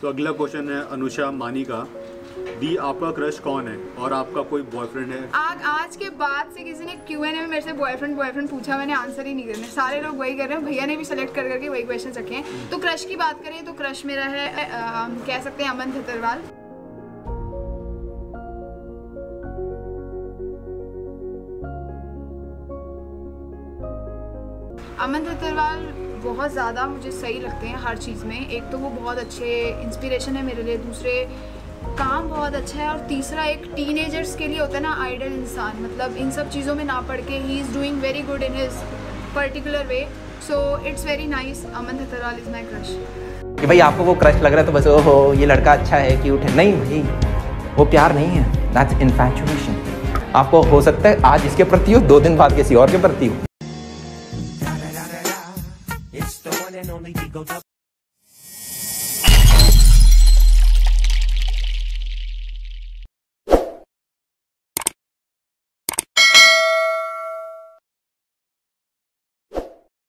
तो अगला क्वेश्चन है अनुषा मानी का। दी आपका क्रश कौन है? और आपका कोई बॉयफ्रेंड है? आज आज के बाद से किसी ने क्यू एन ए में मेरे से बॉयफ्रेंड बॉयफ्रेंड पूछा मैंने आंसर ही नहीं करने सारे लोग वही कर रहे हैं भैया ने भी सेलेक्ट कर करके वही क्वेश्चन रखे हैं। तो क्रश की बात करें तो क्रश मेरा है अ, कह सकते हैं अमन खतरवाल अमन खतरवाल बहुत ज़्यादा मुझे सही लगते हैं हर चीज़ में। एक तो वो बहुत अच्छे इंस्पिरेशन है मेरे लिए, दूसरे काम बहुत अच्छा है और तीसरा एक टीनेजर्स के लिए होता है ना आइडल इंसान। मतलब इन सब चीज़ों में ना पढ़ के he is doing very good in his particular way so it's very nice Aman Khatarwal is my crush कि भाई आपको वो क्रश लग रहा है तो बस, ओहो, ये लड़का अच्छा है क्यूट है। नहीं भाई, वो प्यार नहीं है। दैट्स इन्फैचुएशन आपको हो सकता है आज इसके प्रति हो, दो दिन बाद किसी और के प्रति हो। one and only Digo